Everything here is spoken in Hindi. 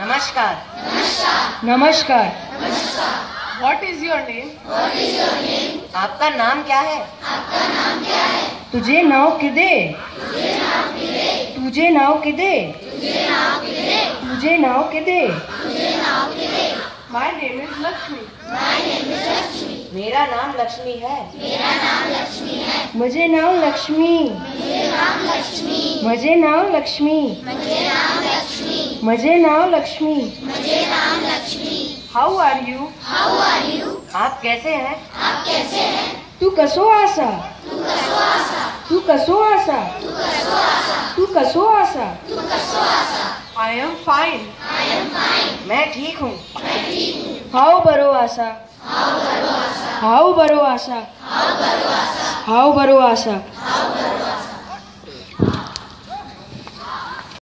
नमस्कार नमस्कार What is your name? आपका नाम क्या है? आपका नाम क्या है? तुझे नाव किदे? तुझे नाव किदे? तुझे नाव किदे? My name is Lakshmi. मेरा नाम लक्ष्मी है। मेरा नाम लक्ष्मी है। मुझे नाव लक्ष्मी। मुझे नाव लक्ष्मी। मुझे नाव लक्ष्मी। How आर यू आप कैसे हैं? आप कैसे हैं? तू कसो आसा तू कसो आसा तू कसो आसा I am fine. मैं ठीक हूँ। हाव बरो आसा हाव बरो आसा हाव बरो आसा